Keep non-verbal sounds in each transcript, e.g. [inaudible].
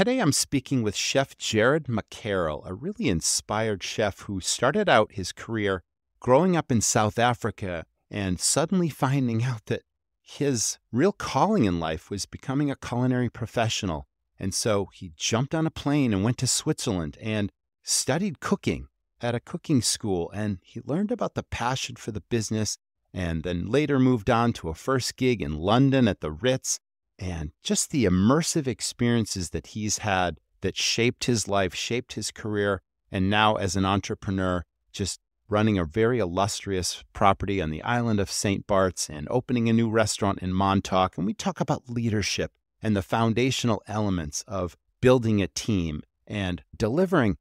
Today I'm speaking with Chef Jarad McCarroll, a really inspired chef who started out his career growing up in South Africa and suddenly finding [laughs] out that his real calling in life was becoming a culinary professional. And so he jumped on a plane and went to Switzerland and studied cooking at a cooking school. And he learned about the passion for the business and then later moved on to a first gig in London at the Ritz. And just the immersive experiences that he's had that shaped his life, shaped his career. And now, as an entrepreneur, just running a very illustrious property on the island of St. Bart's and opening a new restaurant in Montauk. And we talk about leadership and the foundational elements of building a team and delivering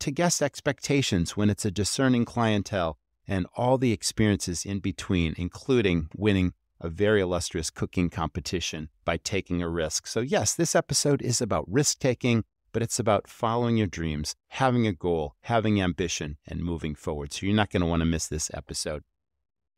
to guest expectations when it's a discerning clientele and all the experiences in between, including winning a very illustrious cooking competition by taking a risk. So, yes, this episode is about risk taking, but it's about following your dreams, having a goal, having ambition, and moving forward. So, you're not going to want to miss this episode.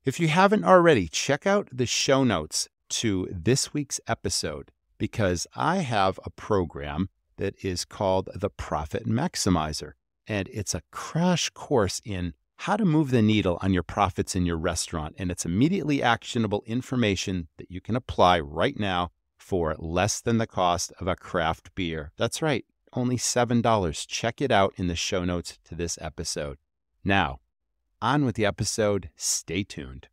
If you haven't already, check out the show notes to this week's episode because I have a program that is called the Profit Maximizer. And it's a crash course in how to move the needle on your profits in your restaurant. And it's immediately actionable information that you can apply right now for less than the cost of a craft beer. That's right, only $7. Check it out in the show notes to this episode. Now, on with the episode. Stay tuned.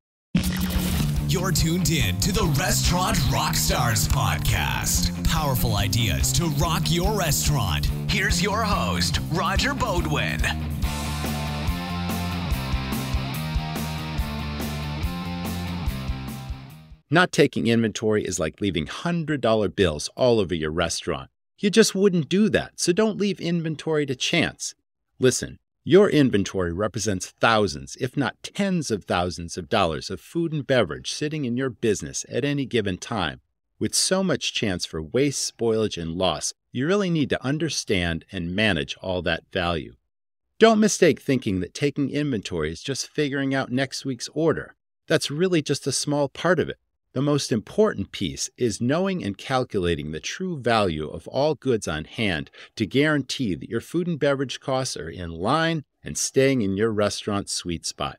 You're tuned in to the Restaurant Rockstars podcast. Powerful ideas to rock your restaurant. Here's your host, Roger Beaudoin. Not taking inventory is like leaving $100 bills all over your restaurant. You just wouldn't do that, so don't leave inventory to chance. Listen, your inventory represents thousands, if not tens of thousands of dollars of food and beverage sitting in your business at any given time. With so much chance for waste, spoilage, and loss, you really need to understand and manage all that value. Don't mistake thinking that taking inventory is just figuring out next week's order. That's really just a small part of it. The most important piece is knowing and calculating the true value of all goods on hand to guarantee that your food and beverage costs are in line and staying in your restaurant's sweet spot.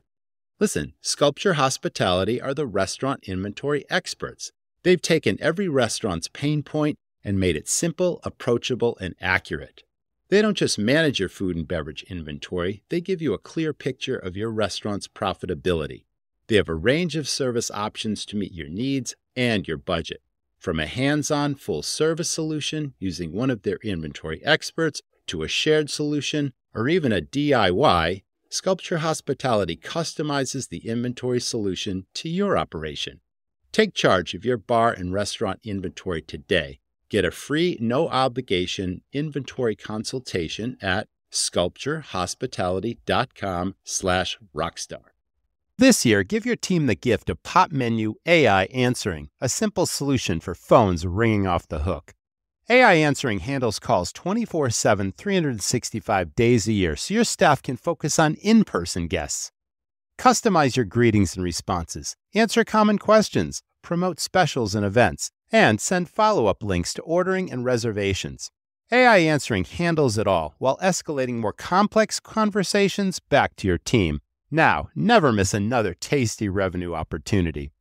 Listen, Sculpture Hospitality are the restaurant inventory experts. They've taken every restaurant's pain point and made it simple, approachable, and accurate. They don't just manage your food and beverage inventory, they give you a clear picture of your restaurant's profitability. They have a range of service options to meet your needs and your budget. From a hands on full service solution using one of their inventory experts to a shared solution or even a DIY, Sculpture Hospitality customizes the inventory solution to your operation. Take charge of your bar and restaurant inventory today. Get a free, no obligation inventory consultation at sculpturehospitality.com slash rockstar. This year, give your team the gift of Popmenu AI Answering, a simple solution for phones ringing off the hook. AI Answering handles calls 24 7, 365 days a year so your staff can focus on in person guests. Customize your greetings and responses, answer common questions, promote specials and events, and send follow up links to ordering and reservations. AI Answering handles it all while escalating more complex conversations back to your team. Now, never miss another tasty revenue opportunity.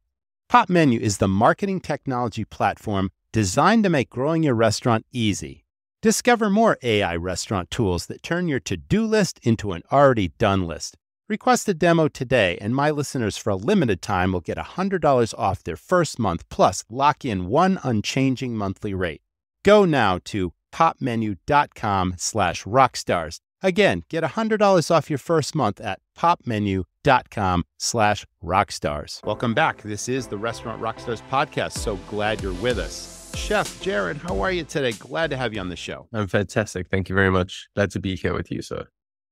Popmenu is the marketing technology platform designed to make growing your restaurant easy. Discover more AI restaurant tools that turn your to do list into an already done list. Request a demo today, and my listeners for a limited time will get $100 off their first month plus lock in one unchanging monthly rate. Go now to popmenu.com slash rockstars Again, get $100 off your first month at popmenu.com slash rockstars. Welcome back. This is the Restaurant Rockstars podcast. So glad you're with us. Chef Jarad, how are you today? Glad to have you on the show. I'm fantastic. Thank you very much. Glad to be here with you, sir.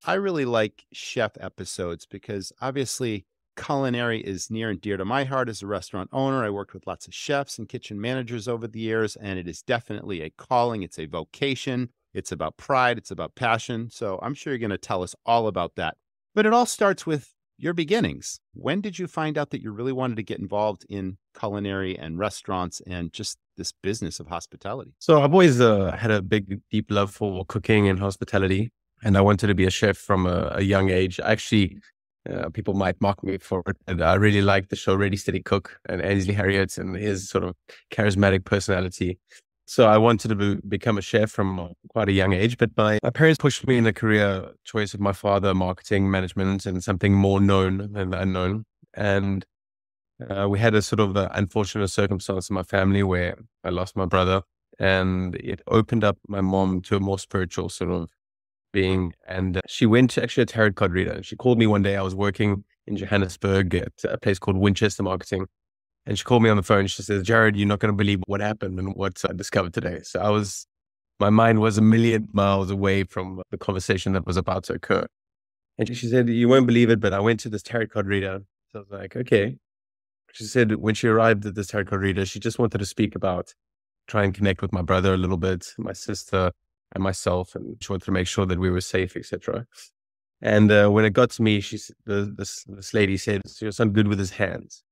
I really like chef episodes because obviously culinary is near and dear to my heart as a restaurant owner. I worked with lots of chefs and kitchen managers over the years, and it is definitely a calling, it's a vocation. It's about pride, it's about passion. So I'm sure you're going to tell us all about that. But it all starts with your beginnings. When did you find out that you really wanted to get involved in culinary and restaurants and just this business of hospitality? So I've always uh, had a big, deep love for cooking and hospitality, and I wanted to be a chef from a, a young age. Actually, uh, people might mock me for it. And I really like the show Ready Steady Cook and Ainsley Harriott and his sort of charismatic personality. So I wanted to be, become a chef from quite a young age, but my, my parents pushed me in a career choice of my father, marketing, management, and something more known than unknown. And uh, we had a sort of unfortunate circumstance in my family where I lost my brother, and it opened up my mom to a more spiritual sort of being. And uh, she went to actually a tarot card reader. She called me one day. I was working in Johannesburg at a place called Winchester Marketing. And she called me on the phone. She says, Jarad, you're not going to believe what happened and what I discovered today. So I was, my mind was a million miles away from the conversation that was about to occur. And she said, You won't believe it, but I went to this tarot card reader. So I was like, Okay. She said when she arrived at this tarot card reader, she just wanted to speak about, try and connect with my brother a little bit, my sister, and myself, and she wanted to make sure that we were safe, etc. And uh, when it got to me, she the, this this lady said, "Your son good with his hands."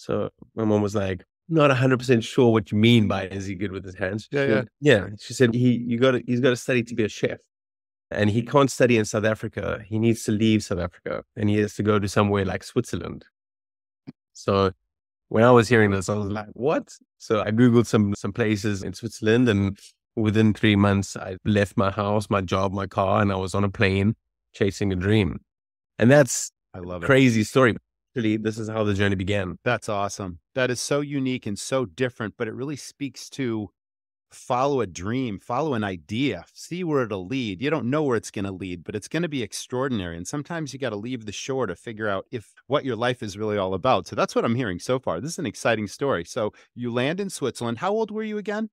So my mom was like, "Not hundred percent sure what you mean by is he good with his hands?" Yeah, yeah, yeah. She said he you got he's got to study to be a chef, and he can't study in South Africa. He needs to leave South Africa, and he has to go to somewhere like Switzerland. So when I was hearing this, I was like, "What?" So I googled some some places in Switzerland, and within three months, I left my house, my job, my car, and I was on a plane chasing a dream. And that's I love a crazy story. Actually, this is how the journey began. That's awesome. That is so unique and so different, but it really speaks to follow a dream, follow an idea, see where it'll lead. You don't know where it's going to lead, but it's going to be extraordinary. And sometimes you got to leave the shore to figure out if what your life is really all about. So that's what I'm hearing so far. This is an exciting story. So you land in Switzerland. How old were you again?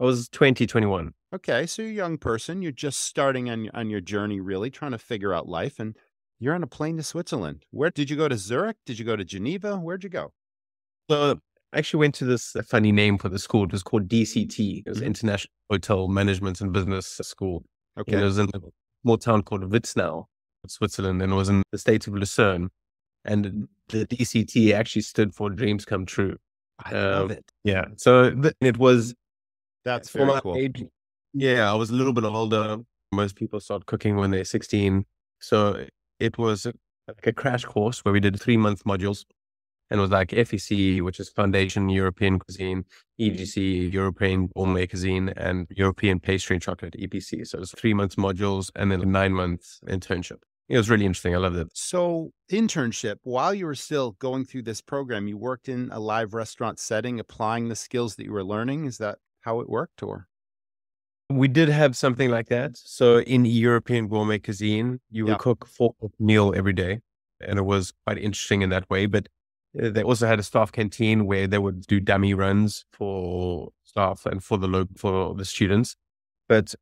I was 20, 21. Okay, so you're a young person. You're just starting on on your journey, really trying to figure out life, and you're on a plane to Switzerland. Where did you go to Zurich? Did you go to Geneva? Where'd you go? So I actually went to this funny name for the school. It was called DCT. It was mm-hmm. International Hotel Management and Business School. Okay, it was in a small town called Vitznau, Switzerland, and it was in the state of Lucerne. And the DCT actually stood for Dreams Come True. I love um, it. Yeah. So th- it was that's for cool. Age, yeah, I was a little bit older. Most people start cooking when they're 16. So it was like a crash course where we did three month modules. And it was like FEC, which is Foundation European Cuisine, EGC, European Gourmet Cuisine, and European Pastry and Chocolate, EPC. So it was three months modules and then a nine month internship. It was really interesting. I loved it. So, internship, while you were still going through this program, you worked in a live restaurant setting, applying the skills that you were learning. Is that how it worked or? We did have something like that. So in European gourmet cuisine, you would cook four meal every day. And it was quite interesting in that way. But uh, they also had a staff canteen where they would do dummy runs for staff and for the for the students. But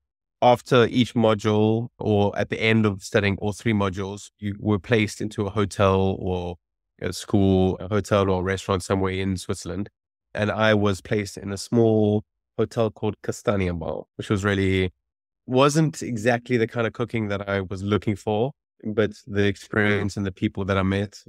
after each module or at the end of studying all three modules, you were placed into a hotel or a school, a hotel or a restaurant somewhere in Switzerland. And I was placed in a small hotel called Kastanienbaum, which was really wasn't exactly the kind of cooking that I was looking for, but the experience and the people that I met,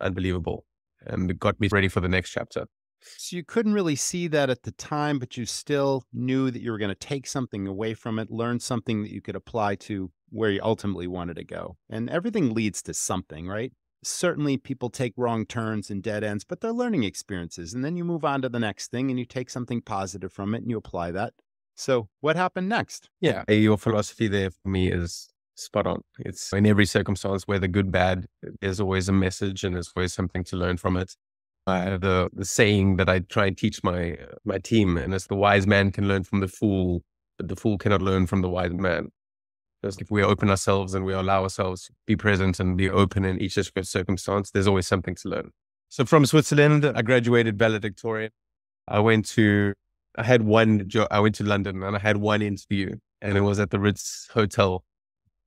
unbelievable, and got me ready for the next chapter. So you couldn't really see that at the time, but you still knew that you were going to take something away from it, learn something that you could apply to where you ultimately wanted to go. And everything leads to something, right? Certainly people take wrong turns and dead ends, but they're learning experiences. And then you move on to the next thing and you take something positive from it and you apply that. So, what happened next? Yeah, your philosophy there for me is spot on. It's in every circumstance, whether good, bad, there's always a message and there's always something to learn from it. Uh, the the saying that I try and teach my my team, and it's the wise man can learn from the fool, but the fool cannot learn from the wise man. Because if we open ourselves and we allow ourselves to be present and be open in each circumstance, there's always something to learn. So from Switzerland, I graduated valedictorian. I went to, I had one job. I went to London and I had one interview and it was at the Ritz Hotel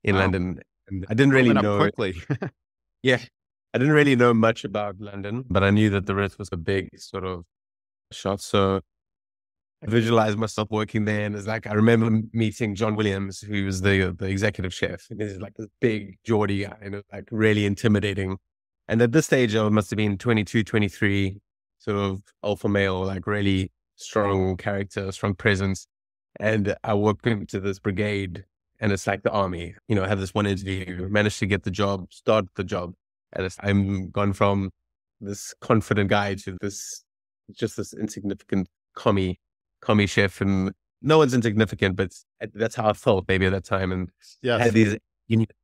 in wow. London. And I didn't really know quickly. [laughs] yeah. I didn't really know much about London, but I knew that the Ritz was a big sort of shot. So I visualized myself working there, and it's like I remember meeting John Williams, who was the the executive chef, and he's like this big Geordie guy, and like really intimidating. And at this stage, I must have been 22, 23, sort of alpha male, like really strong character, strong presence. And I walked into this brigade and it's like the army. You know, I have this one interview, managed to get the job, start the job. And I'm gone from this confident guy to this, just this insignificant commis, commis chef. And no one's insignificant, but that's how I felt maybe at that time. And yes. I had these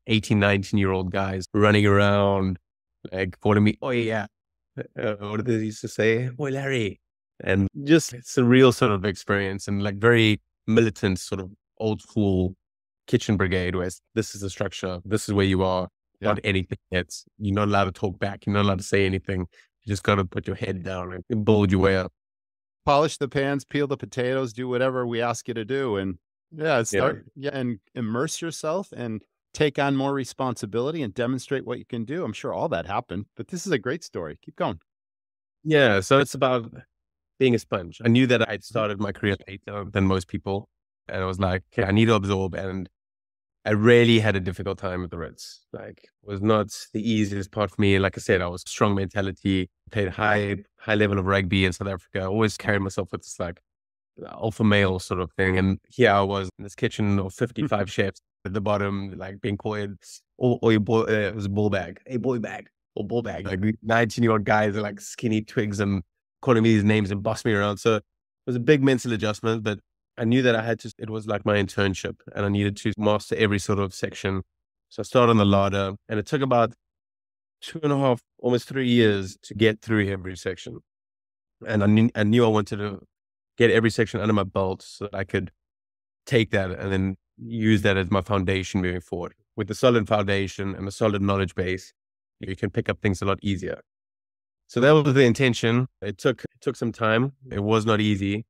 18, 19 year old guys running around, like calling me, oh yeah. Uh, what did they used to say? Oh, Larry. And just it's a real sort of experience and like very militant, sort of old school kitchen brigade where this is the structure, this is where you are, yeah. not anything. It's you're not allowed to talk back, you're not allowed to say anything. You just got to put your head down and build your way up. Polish the pans, peel the potatoes, do whatever we ask you to do, and yeah, start yeah, yeah and immerse yourself and take on more responsibility and demonstrate what you can do. I'm sure all that happened, but this is a great story. Keep going. Yeah, so it's about being a sponge. I knew that I'd started my career later than most people, and I was like, okay, I need to absorb. And I really had a difficult time with the Ritz. Like, was not the easiest part for me. Like I said, I was strong mentality, played high high level of rugby in South Africa. I always carried myself with this like alpha male sort of thing. And here I was in this kitchen of 55 chefs at the bottom, like being called, or, or your boy, uh, it was a bull bag, a boy bag, or bull bag. Like 19 year old guys are like skinny twigs and calling me these names and boss me around. So it was a big mental adjustment, but I knew that I had to, it was like my internship and I needed to master every sort of section. So I started on the larder and it took about two and a half, almost three years to get through every section. And I knew, I knew I wanted to get every section under my belt so that I could take that and then use that as my foundation moving forward. With a solid foundation and a solid knowledge base, you can pick up things a lot easier. So that was the intention. It took it took some time. It was not easy.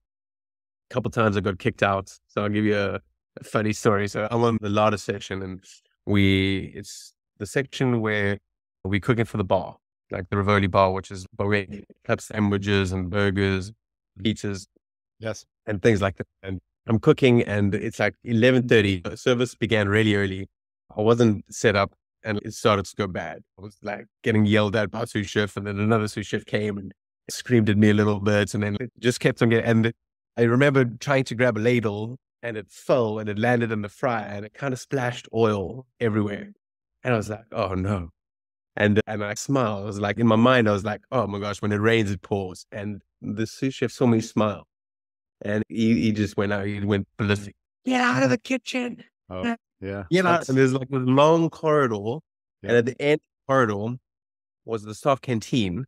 A couple times I got kicked out. So I'll give you a, a funny story. So I'm on the larder section, and we it's the section where we cooking for the bar, like the Rivoli bar, which is where we have sandwiches and burgers, pizzas, yes, and things like that. And I'm cooking, and it's like 11:30. Service began really early. I wasn't set up and it started to go bad. I was like getting yelled at by sous chef, and then another sous chef came and screamed at me a little bit, and then it just kept on getting. And I remember trying to grab a ladle, and it fell and it landed in the fryer, and it kind of splashed oil everywhere. And I was like, oh no. And and I smiled. I was like, in my mind, I was like, oh my gosh, when it rains, it pours. And the sous chef saw me smile, and he, he just went out. He went ballistic. Get out of the kitchen. Oh. Yeah. [laughs] You know, and there's like a long corridor. Yeah. And at the end the corridor was the staff canteen.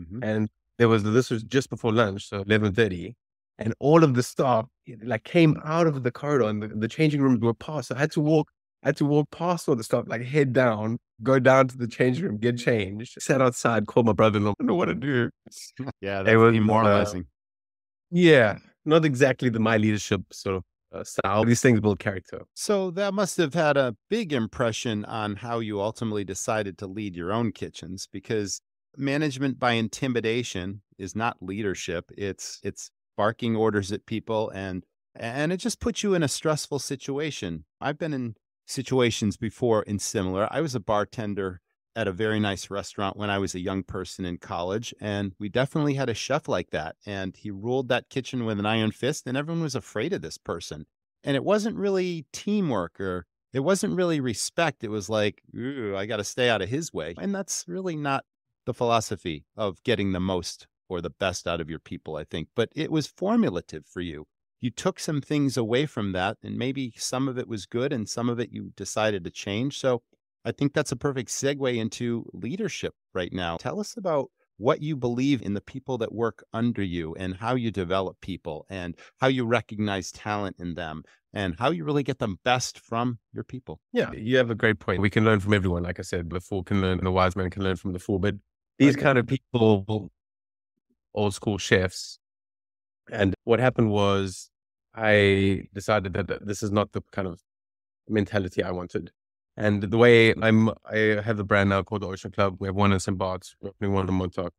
Mm-hmm. And there was this was just before lunch, so eleven thirty. And all of the stuff like came out of the corridor and the, the changing rooms were past. So I had to walk, I had to walk past all the stuff, like head down, go down to the changing room, get changed, sat outside, called my brother-in-law. I don't know what to do. [laughs] yeah, that was demoralizing. Uh, yeah, not exactly the my leadership sort of uh, style. These things build character. So that must have had a big impression on how you ultimately decided to lead your own kitchens because management by intimidation is not leadership. It's it's barking orders at people and and it just puts you in a stressful situation. I've been in situations before in similar. I was a bartender at a very nice restaurant when I was a young person in college. And we definitely had a chef like that. And he ruled that kitchen with an iron fist, and everyone was afraid of this person. And it wasn't really teamwork or it wasn't really respect. It was like, ooh, I got to stay out of his way. And that's really not the philosophy of getting the most or the best out of your people, I think. But it was formulative for you. You took some things away from that, and maybe some of it was good and some of it you decided to change. So I think that's a perfect segue into leadership right now. Tell us about what you believe in the people that work under you and how you develop people and how you recognize talent in them and how you really get the best from your people. Yeah, you have a great point. We can learn from everyone. Like I said, the fool can learn, the wise man can learn from the fool. But these okay. kind of people, old school chefs. And what happened was I decided that this is not the kind of mentality I wanted. And the way I'm, I have the brand now called the Ocean Club. We have one in St. Bart's, opening one in Montauk.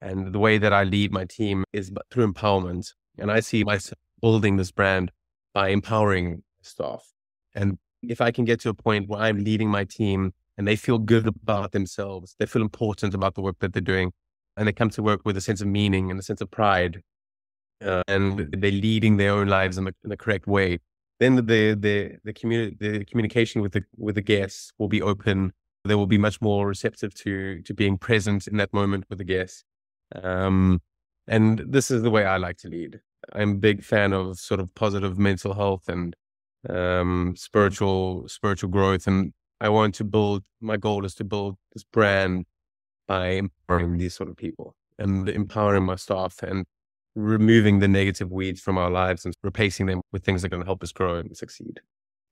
And the way that I lead my team is through empowerment. And I see myself building this brand by empowering staff. And if I can get to a point where I'm leading my team and they feel good about themselves. They feel important about the work that they're doing. And they come to work with a sense of meaning and a sense of pride. Uh, and they're leading their own lives in the, in the correct way. Then the the the communi- the communication with the with the guests will be open. They will be much more receptive to to being present in that moment with the guests. Um, and this is the way I like to lead. I'm a big fan of sort of positive mental health and um, spiritual spiritual growth, and I want to build. My goal is to build this brand by empowering these sort of people and empowering my staff and removing the negative weeds from our lives and replacing them with things that are going to help us grow and succeed.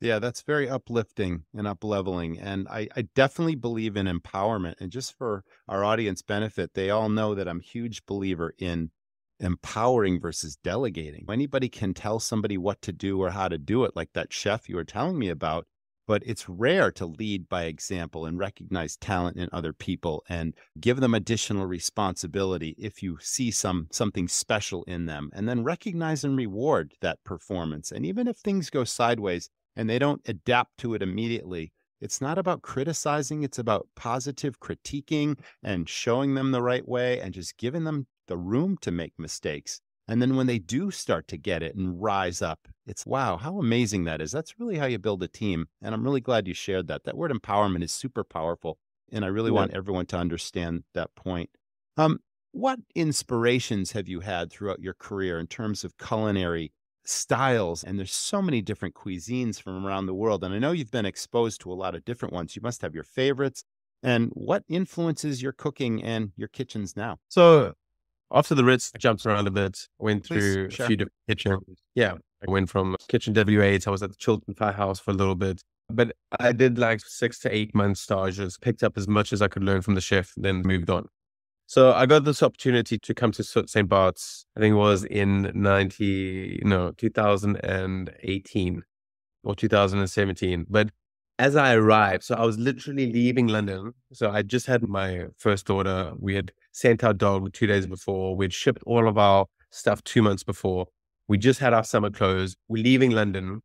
Yeah, that's very uplifting and upleveling. And I, I, definitely believe in empowerment. And just for our audience benefit, they all know that I'm a huge believer in empowering versus delegating. Anybody can tell somebody what to do or how to do it, like that chef you were telling me about but it's rare to lead by example and recognize talent in other people and give them additional responsibility if you see some something special in them and then recognize and reward that performance. And even if things go sideways and they don't adapt to it immediately it's not about criticizing it's about positive critiquing and showing them the right way and just giving them the room to make mistakes and then when they do start to get it and rise up, it's wow, how amazing that is. That's really how you build a team. And I'm really glad you shared that. That word empowerment is super powerful. And I really yeah. want everyone to understand that point. Um, what inspirations have you had throughout your career in terms of culinary styles? And there's so many different cuisines from around the world. And I know you've been exposed to a lot of different ones. You must have your favorites. And what influences your cooking and your kitchens now? So after the Ritz, I jumped around a bit, went through a few different kitchens. Yeah, I went from kitchen W8. I was at the Chiltern Firehouse for a little bit. But I did like six to eight months stages, picked up as much as I could learn from the chef, then moved on. So I got this opportunity to come to St. Bart's. I think it was in 90, no, 2018 or 2017. But as I arrived, so I was literally leaving London. So I just had my first order. We had sent our dog two days before. We'd shipped all of our stuff two months before. We just had our summer clothes. We're leaving London.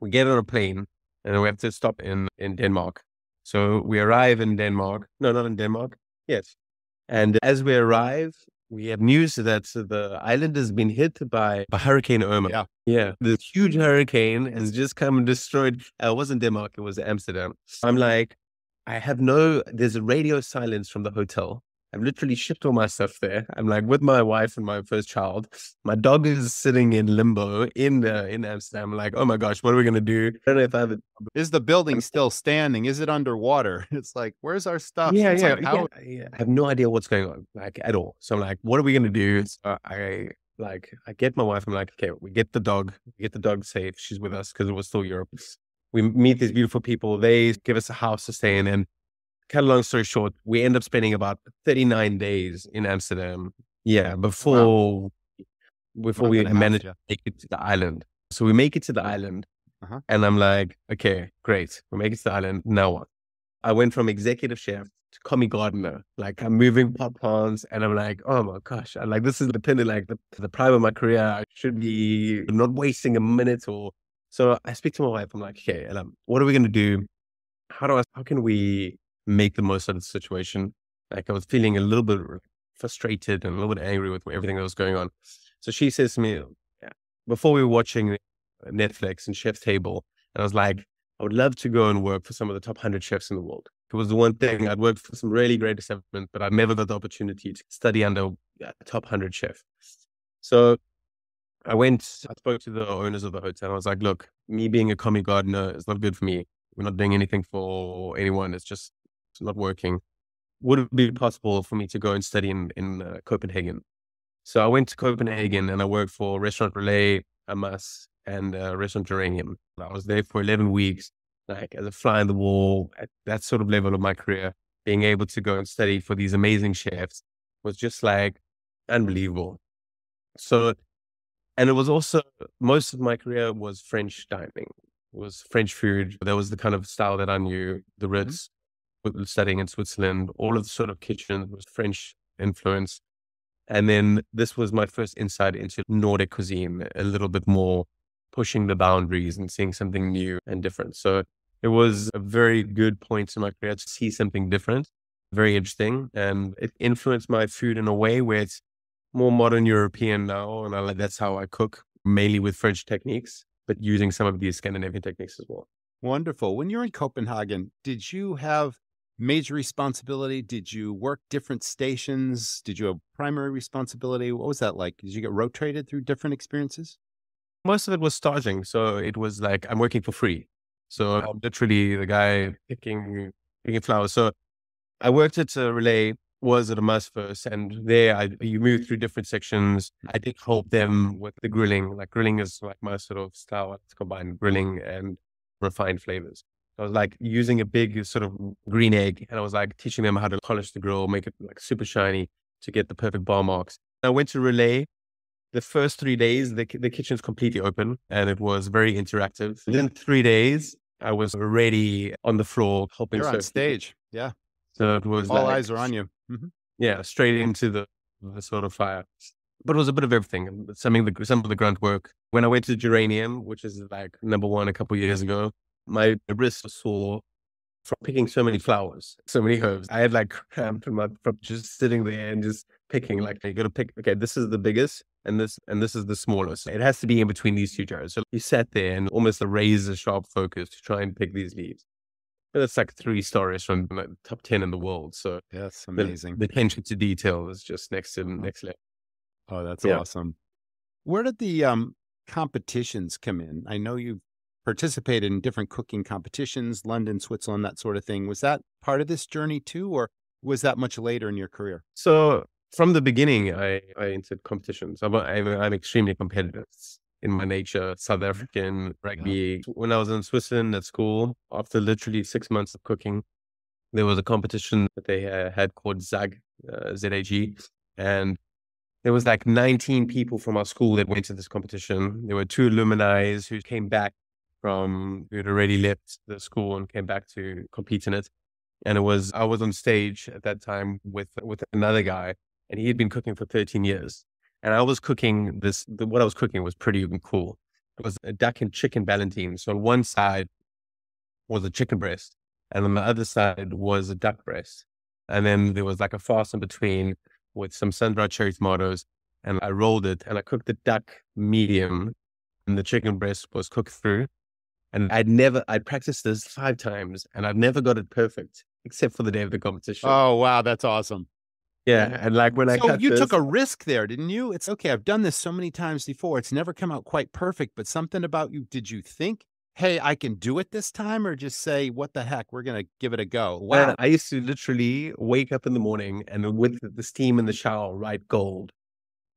We get on a plane and we have to stop in, in Denmark. So we arrive in Denmark. No, not in Denmark. Yes. And as we arrive, we have news that the island has been hit by, by Hurricane Irma. Yeah. Yeah. This huge hurricane has just come and destroyed. Uh, it wasn't Denmark, it was Amsterdam. I'm like, I have no, there's a radio silence from the hotel. I've literally shipped all my stuff there. I'm like with my wife and my first child. My dog is sitting in limbo in uh, in Amsterdam. I'm like, oh my gosh, what are we gonna do? I don't know if I have a Is the building still standing? Is it underwater? [laughs] It's like, where's our stuff? Yeah, it's yeah, like, how... yeah, I have no idea what's going on, like at all. So I'm like, what are we gonna do? So I like I get my wife. I'm like, okay, we get the dog. We get the dog safe. She's with us because it was still Europe. We meet these beautiful people. They give us a house to stay in, and cut a long story short, we end up spending about 39 days in Amsterdam. Yeah, before wow. before we manage to make it to the island. So we make it to the island, uh-huh. and I'm like, okay, great, we make it to the island. Now what? I went from executive chef to commis gardener. Like I'm moving pot plants, and I'm like, oh my gosh, I'm like this is depending like the, the prime of my career. I should be not wasting a minute or. So I speak to my wife. I'm like, okay, what are we gonna do? How do I? How can we make the most out of the situation. Like I was feeling a little bit frustrated and a little bit angry with everything that was going on. So she says to me, before we were watching Netflix and Chef's Table, and I was like, I would love to go and work for some of the top 100 chefs in the world. It was the one thing I'd worked for some really great establishments, but I'd never got the opportunity to study under a top 100 chef. So I went, I spoke to the owners of the hotel. I was like, look, me being a commis gardener is not good for me. We're not doing anything for anyone. It's just not working. Would it be possible for me to go and study in, in uh, Copenhagen? So I went to Copenhagen and I worked for Restaurant Relæ, Amass, and uh, Restaurant Geranium. I was there for 11 weeks, like as a fly on the wall at that sort of level of my career. Being able to go and study for these amazing chefs was just like unbelievable. So, and it was also most of my career was French dining, was French food. That was the kind of style that I knew. The mm-hmm. Ritz, studying in Switzerland, all of the sort of kitchen was French influence. And then this was my first insight into Nordic cuisine, a little bit more pushing the boundaries and seeing something new and different. So it was a very good point in my career to see something different, very interesting. And it influenced my food in a way where it's more modern European now. And I, like that's how I cook, mainly with French techniques, but using some of these Scandinavian techniques as well. Wonderful. When you're in Copenhagen, did you have major responsibility? Did you work different stations? Did you have primary responsibility? What was that like? Did you get rotated through different experiences? Most of it was staging. So it was like I'm working for free. So I'm literally the guy picking picking flowers. So I worked at a Relæ was at Amass first, and there I, you move through different sections. I did help them with the grilling. Like grilling is like my sort of style. It's combine grilling and refined flavors. I was like using a big sort of green egg, and I was like teaching them how to polish the grill, make it like super shiny to get the perfect bar marks. I went to Relæ. The first three days, the the kitchen's completely open, and it was very interactive. Within three days, I was already on the floor helping. You're on stage, yeah. So it was all like, eyes are on you. Mm-hmm. Yeah, straight into the the sort of fire. But it was a bit of everything. Some of the some of the grunt work. When I went to Geranium, which is like number one a couple years ago, my wrist was sore from picking so many flowers, so many herbs. I had like cramp from just sitting there and just picking. Like you got to pick. Okay, this is the biggest, and this and this is the smallest. It has to be in between these two jars. So you sat there and almost a razor sharp focus to try and pick these leaves. But that's like three stories from like, top ten in the world. So that's amazing. The, the attention to detail is just next to next level. Oh, that's yeah. awesome. Where did the um, competitions come in? I know you've participated in different cooking competitions, London, Switzerland, that sort of thing. Was that part of this journey too, or was that much later in your career? So from the beginning, I, I entered competitions. I'm, I'm, I'm extremely competitive in my nature, South African rugby. Yeah. When I was in Switzerland at school, after literally six months of cooking, there was a competition that they uh, had called ZAG, uh, ZAG. And there was like 19 people from our school that went to this competition. There were two alumni who came back from who had already left the school and came back to compete in it. And it was I was on stage at that time with with another guy, and he had been cooking for 13 years. And I was cooking this. The, what I was cooking was pretty cool. It was a duck and chicken valentine. So on one side was a chicken breast, and on the other side was a duck breast. And then there was like a farce in between with some sun-dried cherry tomatoes. And I rolled it, and I cooked the duck medium, and the chicken breast was cooked through. And I'd never, I'd practiced this five times and I've never got it perfect except for the day of the competition. Oh, wow. That's awesome. Yeah. And like when so I So you this, took a risk there, didn't you? It's okay. I've done this so many times before. It's never come out quite perfect, but something about you, did you think, hey, I can do it this time? Or just say, what the heck? We're going to give it a go. Wow. I used to literally wake up in the morning and with the steam in the shower, write gold.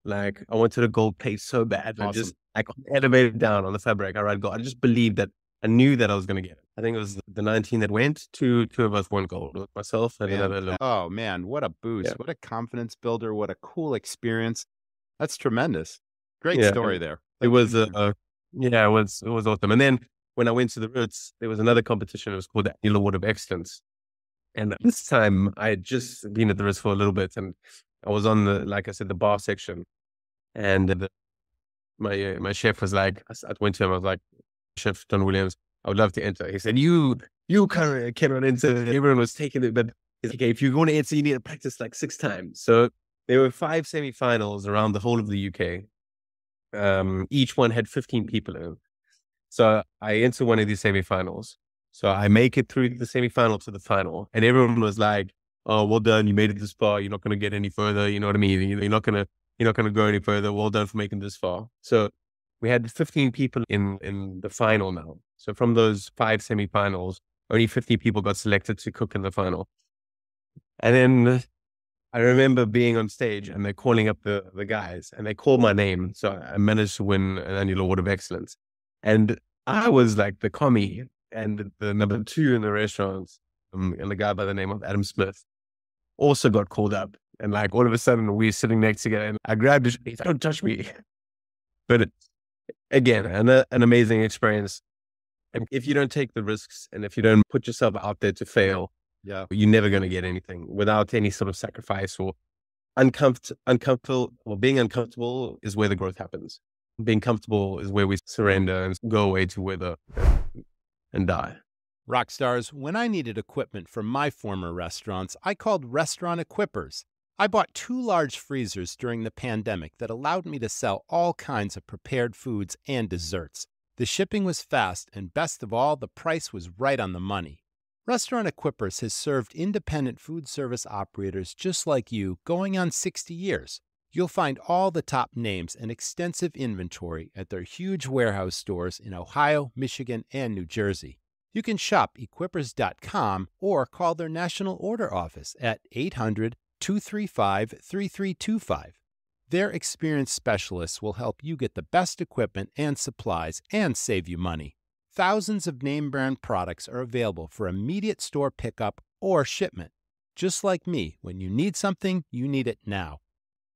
Like I wanted a gold plate so bad. Awesome. I just I elevated down on the fabric. I write gold. I just believed that I knew that I was going to get it. I think it was the 19 that went. Two two of us won gold. Myself and man. another. Oh man, what a boost! Yeah. What a confidence builder! What a cool experience! That's tremendous. Great yeah. story there. It was a uh, yeah, it was it was awesome. And then when I went to the Ritz, there was another competition. It was called the Annual Award of Excellence. And this time I had just been at the Ritz for a little bit, and I was on the like I said the bar section, and the, my uh, my chef was like, I went to him. I was like, Chef John Williams, I would love to enter. He said, you, you cannot, cannot enter. Everyone was taking it, but okay, if you're going to enter, you need to practice like six times. So there were five semifinals around the whole of the UK. Um, each one had 15 people in. So I enter one of these semifinals. So I make it through the semifinal to the final, and everyone was like, "Oh, well done! You made it this far. You're not going to get any further. You know what I mean? You're not going to, you're not going to go any further. Well done for making this far." So we had 15 people in in the final now. So from those five semifinals, only 50 people got selected to cook in the final. And then I remember being on stage and they're calling up the the guys and they called my name. So I managed to win an annual award of excellence. And I was like the commis and the number two in the restaurant, um, and the guy by the name of Adam Smith also got called up. And like all of a sudden we're sitting next together and I grabbed his, don't touch me. [laughs] But again, an, uh, an amazing experience. And if you don't take the risks and if you don't put yourself out there to fail, yeah, you're never going to get anything without any sort of sacrifice or uncomfort, uncomfortable. Well, being uncomfortable is where the growth happens. Being comfortable is where we surrender and go away to wither and die. Rock stars, when I needed equipment for my former restaurants, I called Restaurant Equippers. I bought two large freezers during the pandemic that allowed me to sell all kinds of prepared foods and desserts. The shipping was fast, and best of all, the price was right on the money. Restaurant Equippers has served independent food service operators just like you going on 60 years. You'll find all the top names and extensive inventory at their huge warehouse stores in Ohio, Michigan, and New Jersey. You can shop equippers.com or call their national order office at 800 235 3325. Their experienced specialists will help you get the best equipment and supplies and save you money. Thousands of name brand products are available for immediate store pickup or shipment. Just like me, when you need something, you need it now.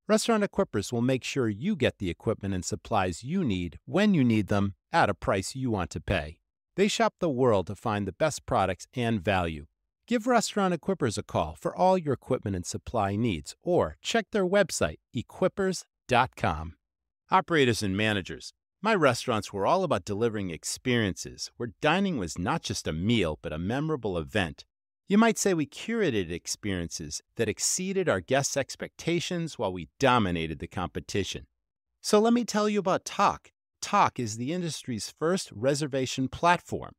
Restaurant Equippers will make sure you get the equipment and supplies you need when you need them at a price you want to pay. They shop the world to find the best products and value. Give Restaurant Equippers a call for all your equipment and supply needs or check their website, equippers.com. Operators and managers, my restaurants were all about delivering experiences where dining was not just a meal but a memorable event. You might say we curated experiences that exceeded our guests' expectations while we dominated the competition. So let me tell you about Tock. Tock is the industry's first reservation platform.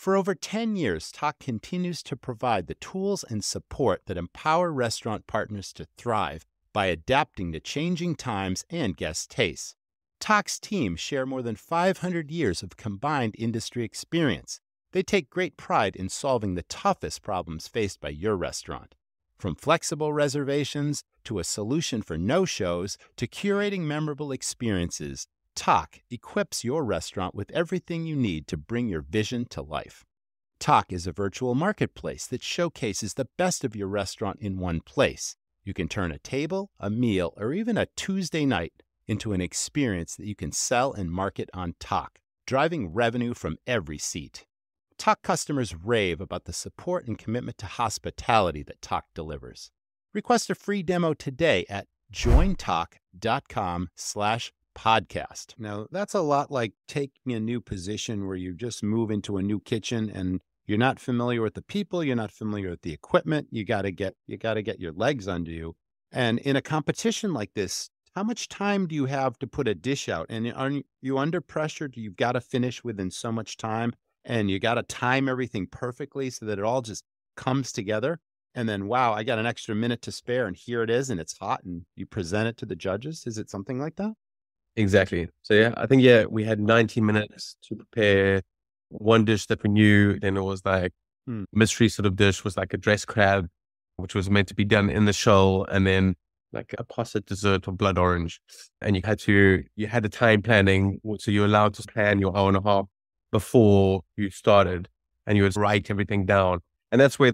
For over 10 years, Tock continues to provide the tools and support that empower restaurant partners to thrive by adapting to changing times and guest tastes. Tock's team share more than 500 years of combined industry experience. They take great pride in solving the toughest problems faced by your restaurant. From flexible reservations to a solution for no shows to curating memorable experiences, Tock equips your restaurant with everything you need to bring your vision to life. Tock is a virtual marketplace that showcases the best of your restaurant in one place. You can turn a table, a meal, or even a Tuesday night into an experience that you can sell and market on Tock, driving revenue from every seat. Tock customers rave about the support and commitment to hospitality that Tock delivers. Request a free demo today at jointock.com slash podcast. Now, that's a lot like taking a new position where you just move into a new kitchen and you're not familiar with the people, you're not familiar with the equipment. You got to get you got to get your legs under you. And in a competition like this, how much time do you have to put a dish out? And are you under pressure? Do you've got to finish within so much time and you got to time everything perfectly so that it all just comes together? And then, wow, I got an extra minute to spare and here it is and it's hot and you present it to the judges. Is it something like that? Exactly. So yeah, I think yeah, we had 90 minutes to prepare one dish that we knew. Then it was like hmm. mystery sort of dish was like a dress crab, which was meant to be done in the shoal, and then like a pasta dessert of blood orange. And you had to you had the time planning, so you're allowed to plan your hour and a half before you started, and you would write everything down. And that's where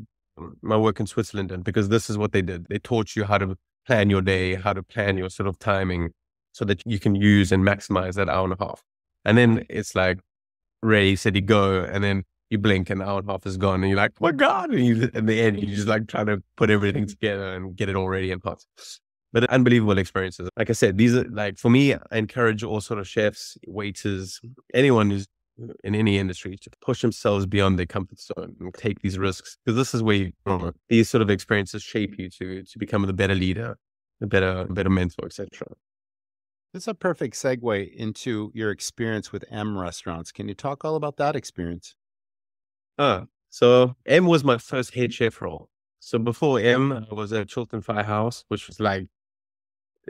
my work in Switzerland did, because this is what they did. They taught you how to plan your day, how to plan your sort of timing so that you can use and maximize that hour and a half. And then it's like ready, steady, go. And then you blink and the hour and a half is gone. And you're like, oh my God. And you, in the end, you just like trying to put everything together and get it all ready and hot. But unbelievable experiences. Like I said, these are like, for me, I encourage all sort of chefs, waiters, anyone who's uh, in any industry to push themselves beyond their comfort zone and take these risks. Because this is where you, these sort of experiences shape you to, to become the better leader, a better, better mentor, etc. It's a perfect segue into your experience with M restaurants. Can you talk all about that experience? Uh, so M was my first head chef role. So before M, I was at Chiltern Firehouse, which was like,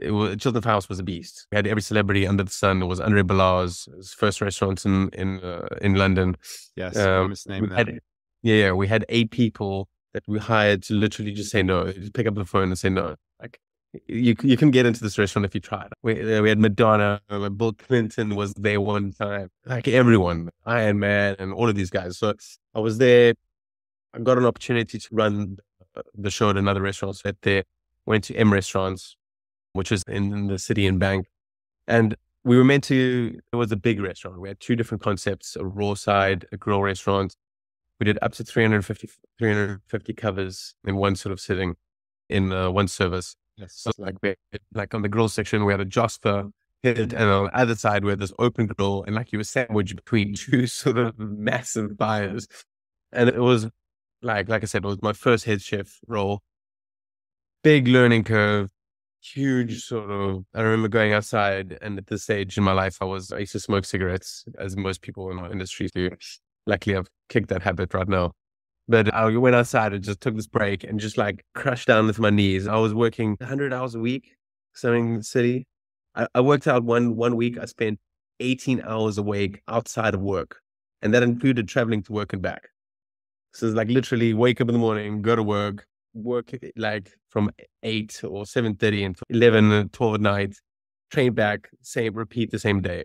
it was, Chiltern Firehouse was a beast. We had every celebrity under the sun. It was Andre his first restaurant in in uh, in London. Yes, um, name had, yeah, yeah, we had eight people that we hired to literally just say no, just pick up the phone and say no. Like you you can get into this restaurant if you tried. We, uh, we had Madonna, Bill Clinton was there one time, like everyone, Iron Man, and all of these guys. So I was there. I got an opportunity to run uh, the show at another restaurant. So there, went to M Restaurants, which is in, in the city in Bank, and we were meant to. It was a big restaurant. We had two different concepts: a raw side, a grill restaurant. We did up to 350, 350 covers in one sort of sitting in uh, one service Yes. So like we, like on the grill section, we had a Josper pit, and on the other side we had this open grill, and like you were sandwiched between [laughs] two sort of massive fires. And it was like, like I said, it was my first head chef role. Big learning curve, huge sort of. I remember going outside, and at this stage in my life, I was I used to smoke cigarettes, as most people in our industry do. Luckily, I've kicked that habit right now. But I went outside and just took this break and just like crushed down with my knees. I was working 100 hours a week, something in the city. I, I worked out one one week. I spent 18 hours awake outside of work, and that included traveling to work and back. So it's like literally wake up in the morning, go to work, work like from 8 or 7.30 until 11, uh, 12 at night, train back, same, repeat the same day.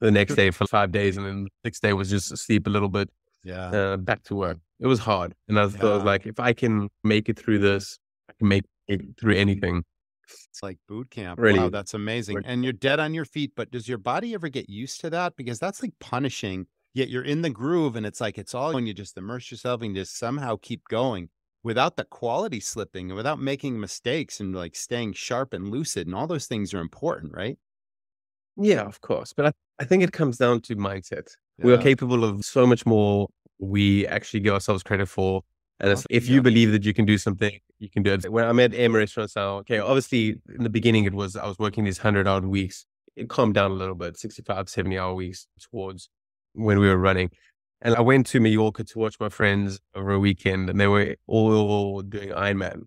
The next day for five days. And then the next day was just sleep a little bit, Yeah. uh, back to work. It was hard. And I was like, if I can make it through this, I can make it through anything. It's like boot camp. Really. Wow, that's amazing. And you're dead on your feet, but does your body ever get used to that? Because that's like punishing, yet you're in the groove and it's like it's all when you just immerse yourself and just somehow keep going without the quality slipping and without making mistakes and like staying sharp and lucid. And all those things are important, right? Yeah, of course. But I, I think it comes down to mindset. We are capable of so much more we actually give ourselves credit for. And if yeah. you believe that you can do something, you can do it. When I'm at M restaurants now, okay, obviously in the beginning it was, I was working these 100 hour weeks. It calmed down a little bit, 65, 70 hour weeks towards when we were running. And I went to Mallorca to watch my friends over a weekend and they were all doing Ironman.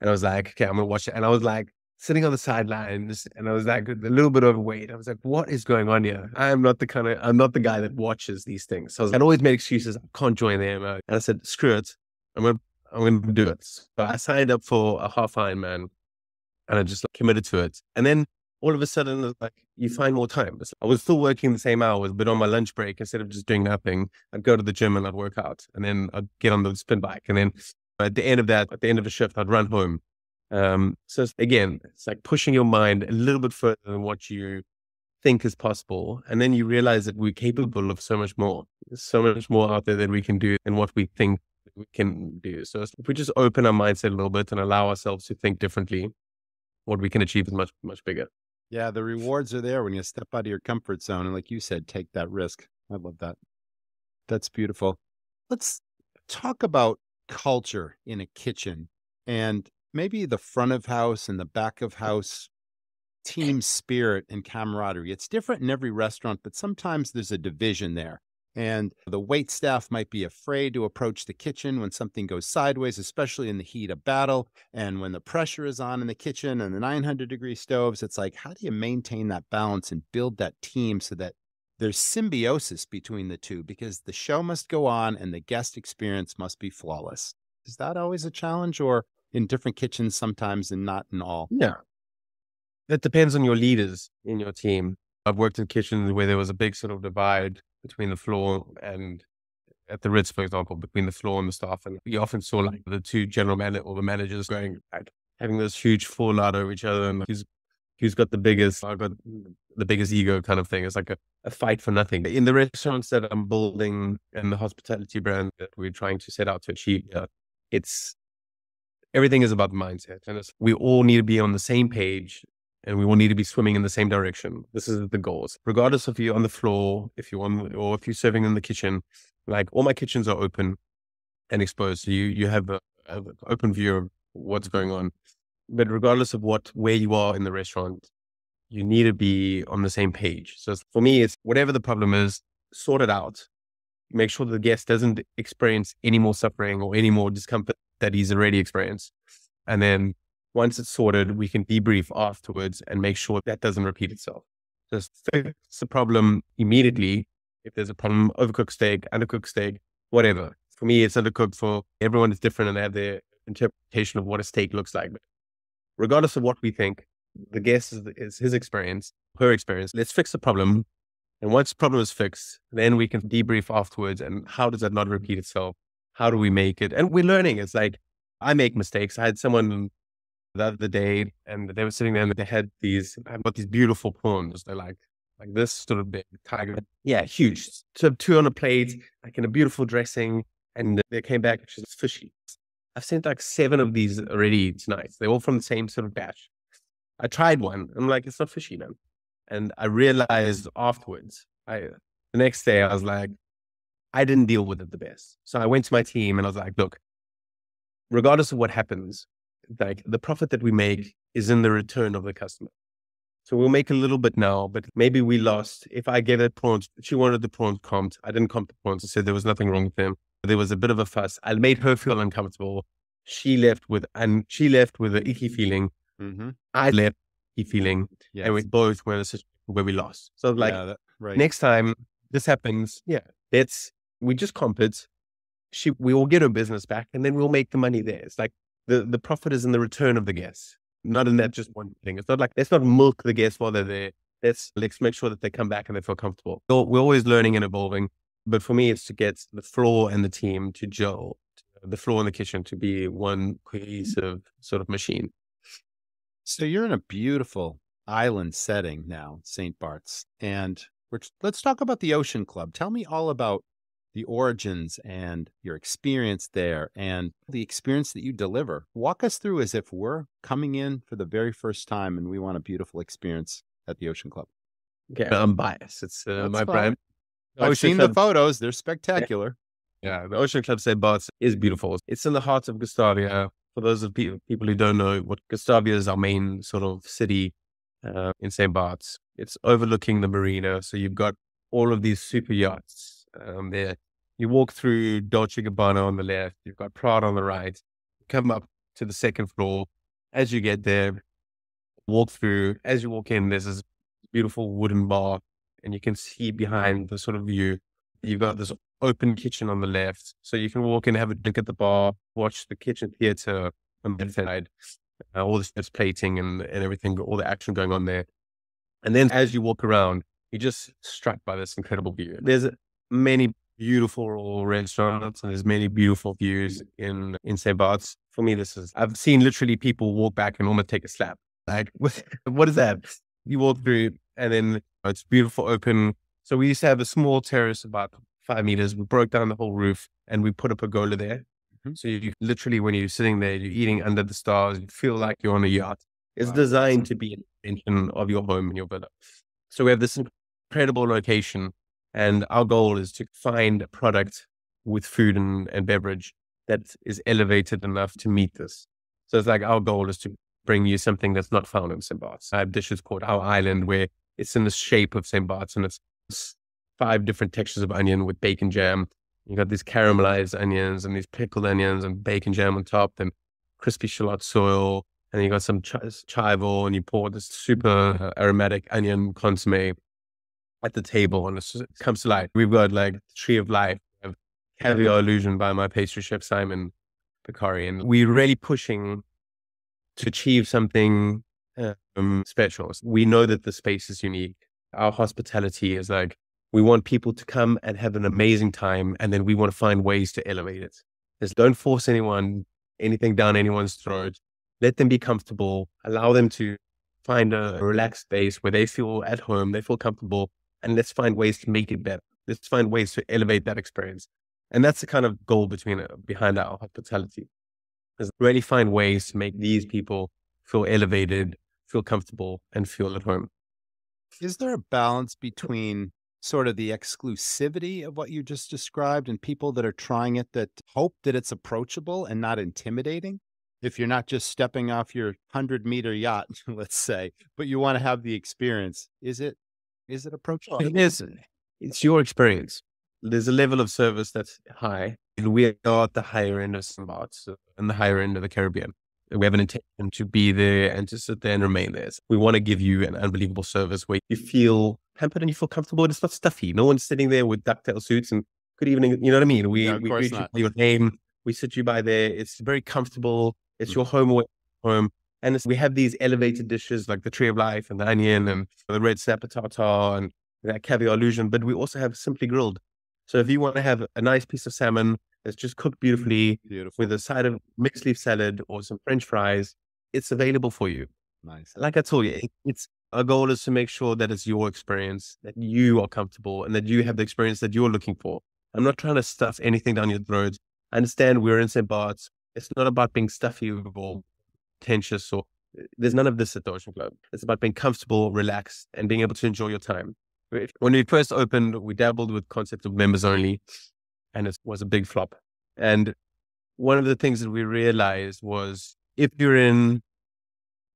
And I was like, okay, I'm going to watch it. And I was like, sitting on the sidelines and I was like a little bit overweight. I was like, what is going on here? I am not the kind of, I'm not the guy that watches these things. So I was, I'd always made excuses. I can't join them. Uh, And I said, screw it. I'm going to, I'm going to do it. So I signed up for a half Ironman and I just like, committed to it. And then all of a sudden, like you find more time. I was still working the same hours, but on my lunch break, instead of just doing nothing, I'd go to the gym and I'd work out and then I'd get on the spin bike. And then at the end of that, at the end of the shift, I'd run home. Um, so again, it's like pushing your mind a little bit further than what you think is possible. And then you realize that we're capable of so much more. There's so much more out there that we can do than what we think we can do. So if we just open our mindset a little bit and allow ourselves to think differently, what we can achieve is much, much bigger. Yeah, the rewards are there when you step out of your comfort zone. And like you said, take that risk. I love that. That's beautiful. Let's talk about culture in a kitchen and maybe the front of house and the back of mm. house team spirit and camaraderie. It's different in every restaurant, but sometimes there's a division there. And the wait staff might be afraid to approach the kitchen when something goes sideways, especially in the heat of battle. And when the pressure is on in the kitchen and the 900 degree stoves, it's like, how do you maintain that balance and build that team so that there's symbiosis between the two? Because the show must go on and the guest experience must be flawless. Is that always a challenge or in different kitchens sometimes and not in all? Yeah. It depends on your leaders in your team. I've worked in kitchens where there was a big sort of divide between the floor and at the Ritz, for example, between the floor and the staff. And you often saw like the two general manager or the managers going having this huge fallout over each other and like, who's who's got the biggest I've got the biggest ego kind of thing. It's like a, a fight for nothing. In the restaurants that I'm building and the hospitality brand that we're trying to set out to achieve, uh, it's everything is about mindset. And we all need to be on the same page and we all need to be swimming in the same direction. This is the goals. Regardless if you're on the floor, if you're on, or if you're serving in the kitchen, like all my kitchens are open and exposed. So you, you have a, a open view of what's going on. But regardless of what, where you are in the restaurant, you need to be on the same page. So for me, it's whatever the problem is, sort it out. Make sure the guest doesn't experience any more suffering or any more discomfort that he's already experienced. And then once it's sorted, we can debrief afterwards and make sure that doesn't repeat itself. Just fix the problem immediately. If there's a problem, overcooked steak, undercooked steak, whatever. For me, it's undercooked. For everyone, it's different and they have their interpretation of what a steak looks like. But regardless of what we think, the guest is, is his experience, her experience. Let's fix the problem. And once the problem is fixed, then we can debrief afterwards. And how does that not repeat itself? How do we make it? And we're learning. It's like I make mistakes. I had someone the other day and they were sitting there and they had these, I've got these beautiful prawns. They're like, like this sort of big tiger. Yeah, huge. So two on a plate, like in a beautiful dressing. And they came back, she's fishy. I've sent like seven of these already tonight. They're all from the same sort of batch. I tried one. I'm like, it's not fishy, man. And I realized afterwards, I the next day I was like, I didn't deal with it the best. So I went to my team and I was like, look, regardless of what happens, like the profit that we make is in the return of the customer. So we'll make a little bit now, but maybe we lost. If I gave it prawns, she wanted the prawns comped. I didn't comp the prawns. I said there was nothing wrong with them. There was a bit of a fuss. I made her feel uncomfortable. She left with, and she left with an icky feeling. Mm-hmm. I left icky feeling, Yes. and we both were in a situation where we lost. So like Yeah, that- right. next time this happens, yeah, let's we just comp. She, we will get her business back, and then we'll make the money there. It's like the the profit is in the return of the guests, not in that mm-hmm. just one thing. It's not like let's not milk the guests while they're there. Let's let's make sure that they come back and they feel comfortable. So we're always learning and evolving. But for me, it's to get the floor and the team to gel, the floor and the kitchen to be one cohesive sort of machine. So you're in a beautiful island setting now, St. Bart's, and let's talk about the Ocean Club. Tell me all about the origins and your experience there and the experience that you deliver. Walk us through as if we're coming in for the very first time and we want a beautiful experience at the Ocean Club. Okay, I'm biased. It's uh, my fine. brand. I've Ocean seen Club- the photos, they're spectacular. Yeah, the Ocean Club St. Bart's is beautiful. It's in the heart of Gustavia. For those of pe- people who don't know, what Gustavia is our main sort of city uh, in St. Bart's. It's overlooking the marina. So you've got all of these super yachts um, there. You walk through Dolce Gabbana on the left. You've got Prada on the right. Come up to the second floor. As you get there, walk through. As you walk in, there's this beautiful wooden bar, and you can see behind the sort of view. You've got this open kitchen on the left. So you can walk in, have a drink at the bar, watch the kitchen theater on the side, uh, all the chefs plating and, and everything, all the action going on there. And then as you walk around, you're just struck by this incredible view. There's many beautiful restaurants and there's many beautiful views in, in St. For me, this is, I've seen literally people walk back and almost take a slap. Like, [laughs] what, what is that? You walk through and then it's beautiful open. So we used to have a small terrace about five meters. We broke down the whole roof and we put a pergola there. Mhm. So you literally, when you're sitting there, you're eating under the stars, you feel like you're on a yacht. It's Wow. designed to be an extension of your home and your villa. So we have this incredible location, and our goal is to find a product with food and, and beverage that is elevated enough to meet this. So it's like our goal is to bring you something that's not found in St. Bart's. I have dishes called Our Island, where it's in the shape of St. Bart's, and it's five different textures of onion with bacon jam. You got these caramelized onions and these pickled onions and bacon jam on top, and crispy shallot soil, and you got some ch- chival, and you pour this super uh, aromatic onion consomme at the table, and it comes to life. We've got like Tree of Life, have Caviar Illusion by my pastry chef Simon Picari, and we're really pushing to achieve something um, special. We know that the space is unique. Our hospitality is like we want people to come and have an amazing time, and then we want to find ways to elevate it. Just don't force anyone anything down anyone's throat. Let them be comfortable. Allow them to find a relaxed space where they feel at home, they feel comfortable, and let's find ways to make it better. Let's find ways to elevate that experience. And that's the kind of goal between uh, behind our hospitality is really find ways to make these people feel elevated, feel comfortable, and feel at home. Is there a balance between sort of the exclusivity of what you just described and people that are trying it that hope that it's approachable and not intimidating? If you're not just stepping off your 100 meter yacht, [laughs] let's say, but you want to have the experience, is it is it approachable? It is. It's your experience. There's a level of service that's high, and we are at the higher end of St. Bart's uh, and the higher end of the Caribbean. We have an intention to be there and to sit there and remain there. We want to give you an unbelievable service where you feel pampered and you feel comfortable and it's not stuffy. No one's sitting there with ducktail suits and good evening. You know what I mean? We, No, we you your name. We sit you by there. It's very comfortable. It's Mm. your home away from home. And we have these elevated dishes like the tree of life and the onion and the red snapper tartare and that caviar illusion. But we also have simply grilled. So if you want to have a nice piece of salmon that's just cooked beautifully Beautiful. with a side of mixed leaf salad or some French fries, it's available for you. Nice. Like I told you, it's our goal is to make sure that it's your experience, that you are comfortable, and that you have the experience that you're looking for. I'm not trying to stuff anything down your throat. I understand we're in St. Bart's. It's not about being stuffy or pretentious uh, or there's none of this at the Ocean Club. It's about being comfortable, relaxed, and being able to enjoy your time. When we first opened, we dabbled with concept of members only. and it was a big flop. And one of the things that we realized was if you're in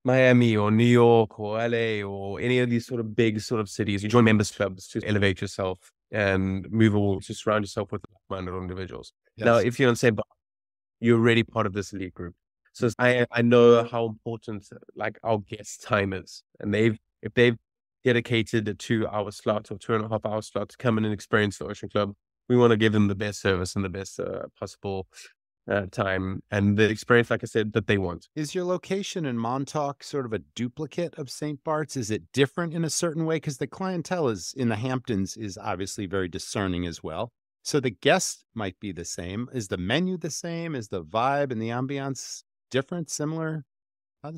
Miami or New York or LA or any of these sort of big sort of cities, you join members clubs to elevate yourself and move or to surround yourself with like-minded individuals. Yes. Now, if you're on say, you're already part of this elite group. So I I know how important like our guest time is, and they've if they've dedicated a two hour slot or two and a half hour slot to come in and experience the Ocean Club, we want to give them the best service and the best uh, possible uh, time and the experience, like I said, that they want. Is your location in Montauk sort of a duplicate of St. Bart's? Is it different in a certain way? Because the clientele is in the Hamptons is obviously very discerning as well. So the guest might be the same. Is the menu the same? Is the vibe and the ambiance different, similar?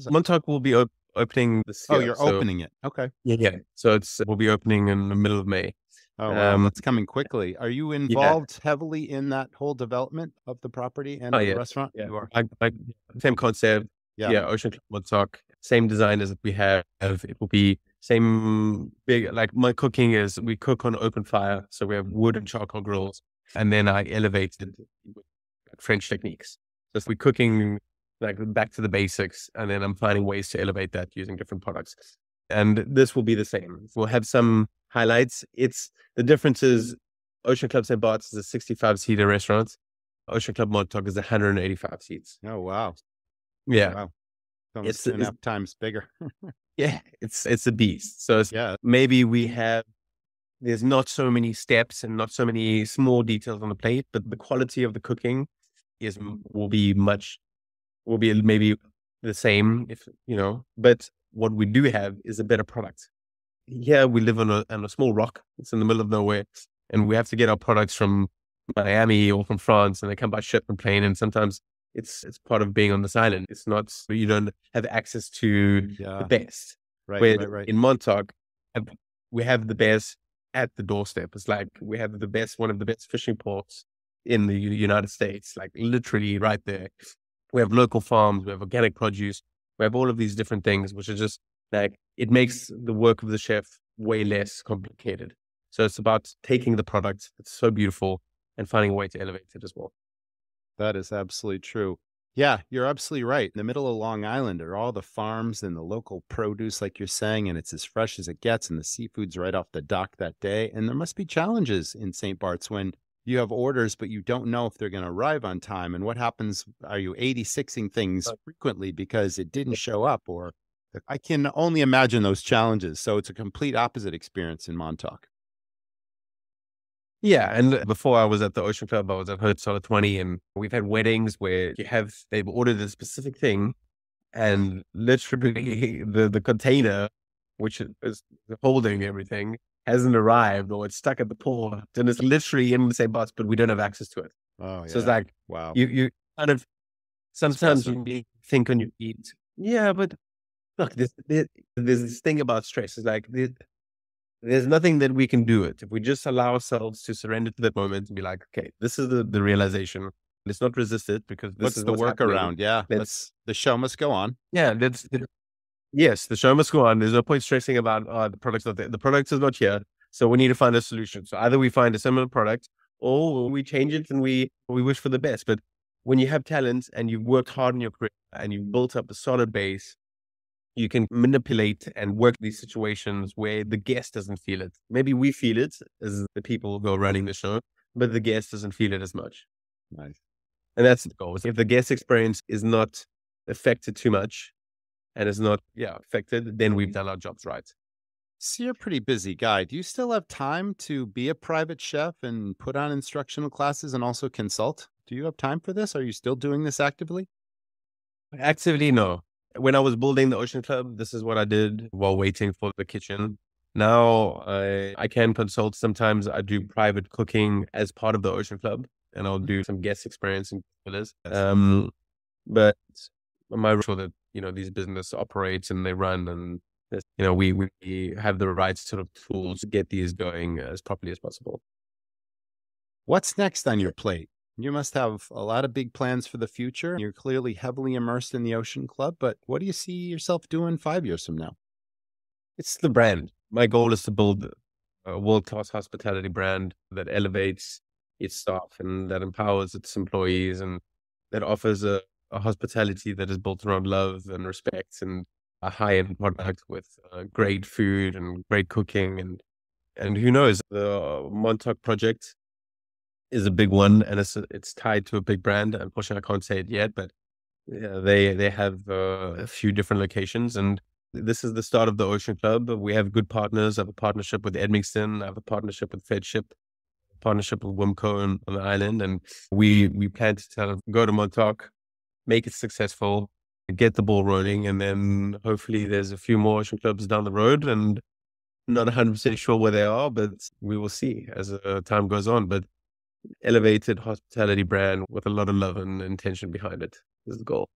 Montauk will be op- opening this oh, year. Oh, you're so, opening it. Okay. Yeah, yeah. So it's we'll be opening in the middle of May. Oh, wow. Um, that's coming quickly. Are you involved yeah. heavily in that whole development of the property and oh, the yeah. restaurant? Yeah. You are. I, I, same concept. Yeah. yeah. Ocean Club Montauk. Same design as we have. It will be same big, like my cooking is we cook on open fire. So we have wood and charcoal grills. And then I elevated French techniques. So we're cooking like back to the basics. And then I'm finding ways to elevate that using different products. And this will be the same. We'll have some highlights. It's the difference is Ocean Club St. Bart's is a 65 seater restaurant. Ocean Club Montauk is 185 seats. Oh, wow. Yeah. Wow. Almost it's, two times bigger. [laughs] yeah. It's, it's a beast. So yeah. maybe we have, there's not so many steps and not so many small details on the plate, but the quality of the cooking is, will be much will be maybe the same if you know but what we do have is a better product. Here we live on a, on a small rock. It's in the middle of nowhere and we have to get our products from miami or from france and they come by ship and plane and sometimes it's it's part of being on this island. It's not you don't have access to yeah. the best. Right, Where right, right. in montauk we have the best at the doorstep. It's like we have the best one of the best fishing ports in the united states like literally right there we have local farms, we have organic produce, we have all of these different things, which are just like it makes the work of the chef way less complicated. So it's about taking the product that's so beautiful and finding a way to elevate it as well. That is absolutely true. Yeah, you're absolutely right. In the middle of Long Island are all the farms and the local produce, like you're saying, and it's as fresh as it gets, and the seafood's right off the dock that day. And there must be challenges in St. Bart's when you have orders, but you don't know if they're going to arrive on time. And what happens? Are you 86ing things frequently because it didn't show up? Or I can only imagine those challenges. So it's a complete opposite experience in Montauk. Yeah. And before I was at the Ocean Club, I was at Hotel 20, and we've had weddings where you have, they've ordered a specific thing, and literally [laughs] the, the container, which is holding everything, hasn't arrived or it's stuck at the port and it's literally in the same bus, but we don't have access to it. Oh, yeah. So it's like, wow. You, you kind of, sometimes you think on your feet. Yeah, but look, there's, there's this thing about stress. It's like, there's nothing that we can do it. If we just allow ourselves to surrender to that moment and be like, okay, this is the, the realization. Let's not resist it because this what's is the workaround. Yeah. Let's, the show must go on. Yeah. That's, Yes, the show must go on. There's no point stressing about uh, the product's not there. The product is not here. So we need to find a solution. So either we find a similar product or we change it and we we wish for the best. But when you have talent and you've worked hard in your career and you've built up a solid base, you can manipulate and work these situations where the guest doesn't feel it. Maybe we feel it as the people who are running the show, but the guest doesn't feel it as much. Nice. And that's the goal. If the guest experience is not affected too much, and is not yeah affected, then we've done our jobs right. So you're a pretty busy guy. Do you still have time to be a private chef and put on instructional classes and also consult? Do you have time for this? Are you still doing this actively? Actively, no. When I was building the Ocean Club, this is what I did while waiting for the kitchen. Now I I can consult. Sometimes I do private cooking as part of the Ocean Club, and I'll do some guest experience for this. Um, but my sure that you know these business operates and they run and you know we we have the right sort of tools to get these going as properly as possible. What's next on your plate? You must have a lot of big plans for the future. You're clearly heavily immersed in the ocean club but what do you see yourself doing five years from now? It's the brand. My goal is to build a world-class hospitality brand that elevates its staff and that empowers its employees and that offers a, a hospitality that is built around love and respect and a high end product with uh, great food and great cooking and and who knows the Montauk project is a big one and it's it's tied to a big brand. Unfortunately, I can't say it yet, but yeah, they they have uh, a few different locations and this is the start of the Ocean Club. We have good partners. I have a partnership with Edmiston. I have a partnership with Feadship, partnership with Wimco on, on the island, and we we plan to of go to Montauk, make it successful, get the ball rolling, and then hopefully there's a few more Ocean Clubs down the road. And not 100 percent sure where they are, but we will see as uh, time goes on. But elevated hospitality brand with a lot of love and intention behind it is the goal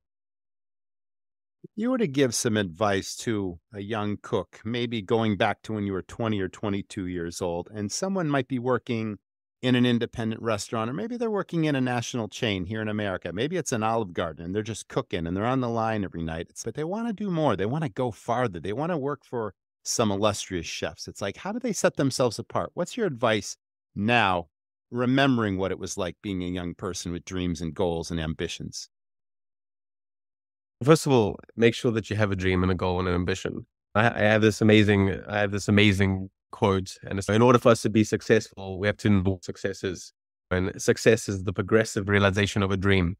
you were to give some advice to a young cook, maybe going back to when you were 20 or 22 years old, and someone might be working in an independent restaurant, or maybe they're working in a national chain here in America. Maybe it's an Olive Garden and they're just cooking and they're on the line every night. It's, but they want to do more. They want to go farther. They want to work for some illustrious chefs. It's like, how do they set themselves apart? What's your advice now, remembering what it was like being a young person with dreams and goals and ambitions? First of all, make sure that you have a dream and a goal and an ambition. I, I have this amazing, I have this amazing quote, and it's in order for us to be successful, we have to involve successes. And success is the progressive realization of a dream.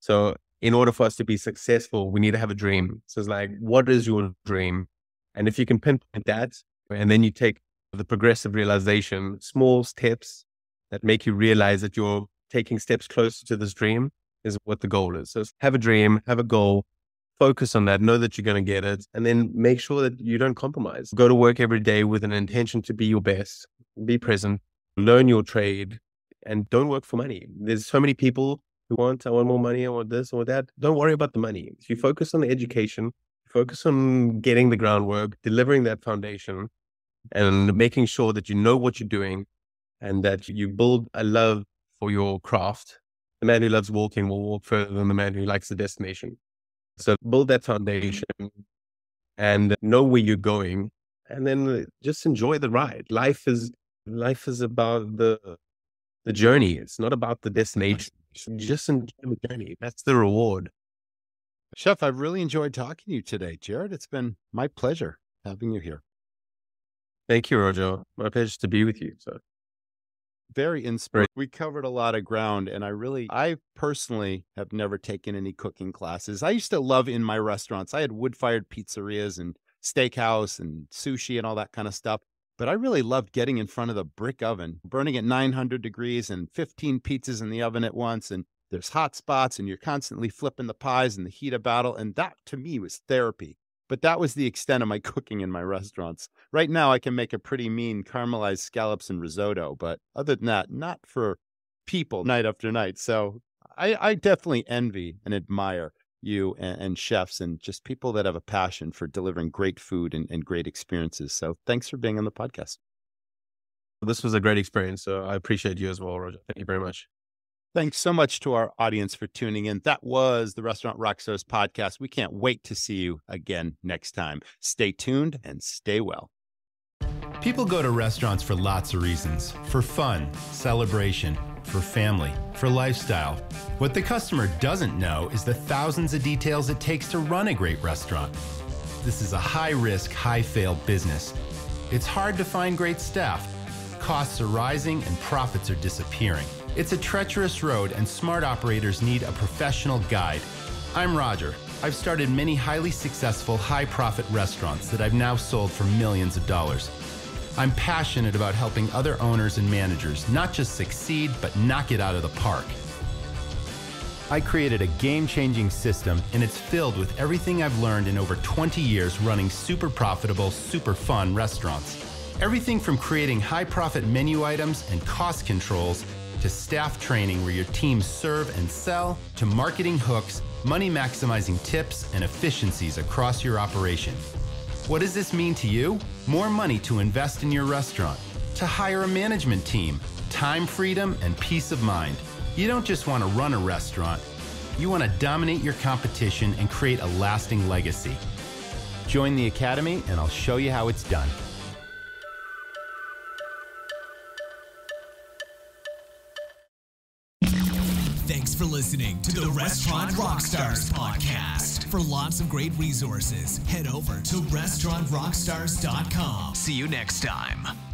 So, in order for us to be successful, we need to have a dream. So, it's like, what is your dream? And if you can pinpoint that, and then you take the progressive realization, small steps that make you realize that you're taking steps closer to this dream, is what the goal is. So have a dream, have a goal, focus on that, know that you're going to get it, and then make sure that you don't compromise. Go to work every day with an intention to be your best, be present, learn your trade, and don't work for money. There's so many people who want, I want more money, I want this, or that. Don't worry about the money. If you focus on the education, focus on getting the groundwork, delivering that foundation, and making sure that you know what you're doing and that you build a love for your craft the man who loves walking will walk further than the man who likes the destination. So build that foundation and know where you're going and then uh, just enjoy the ride. Life is life is about the the journey. It's not about the destination. Just enjoy the journey. That's the reward. Chef, I've really enjoyed talking to you today. Jarad, it's been my pleasure having you here. Thank you, Roger. My pleasure to be with you. So very inspiring. We covered a lot of ground, and I really, I personally have never taken any cooking classes. I used to love in my restaurants. I had wood fired pizzerias and steakhouse and sushi and all that kind of stuff. But I really loved getting in front of the brick oven, burning at 900 degrees and 15 pizzas in the oven at once. And there's hot spots, and you're constantly flipping the pies in the heat of battle. And that to me was therapy. But that was the extent of my [laughs] cooking in my restaurants. Right now, I can make a pretty mean caramelized scallops and risotto, but other than that, not for people night after night. So I, I definitely envy and admire you and, and, chefs and just people that have a passion for delivering great food and, and great experiences. So thanks for being on the podcast. This was a great experience. So I appreciate you as well, Roger. Thank you very much. Thanks so much to our audience for tuning in. That was the Restaurant Rockstars podcast. We can't wait to see you again next time. Stay tuned and stay well. People go to restaurants for lots of reasons for fun, celebration, for family, for lifestyle. What the customer doesn't know is the thousands of details it takes to run a great restaurant. This is a high risk, high fail business. It's hard to find great staff. Costs are rising and profits are disappearing. It's a treacherous road, and smart operators need a professional guide. I'm Roger. I've started many highly successful, high profit restaurants that I've now sold for millions of dollars. I'm passionate about helping other owners and managers not just succeed, but knock it out of the park. I created a game changing system, and it's filled with everything I've learned in over 20 years running super profitable, super fun restaurants. Everything from creating high profit menu items and cost controls to staff training where your teams serve and sell, to marketing hooks, money maximizing tips, and efficiencies across your operation. What does this mean to you? More money to invest in your restaurant, to hire a management team, time freedom, and peace of mind. You don't just want to run a restaurant, you want to dominate your competition and create a lasting legacy. Join the Academy, and I'll show you how it's done. Thanks for listening to the Restaurant Rockstars podcast. For lots of great resources, head over to restaurantrockstars.com. See you next time.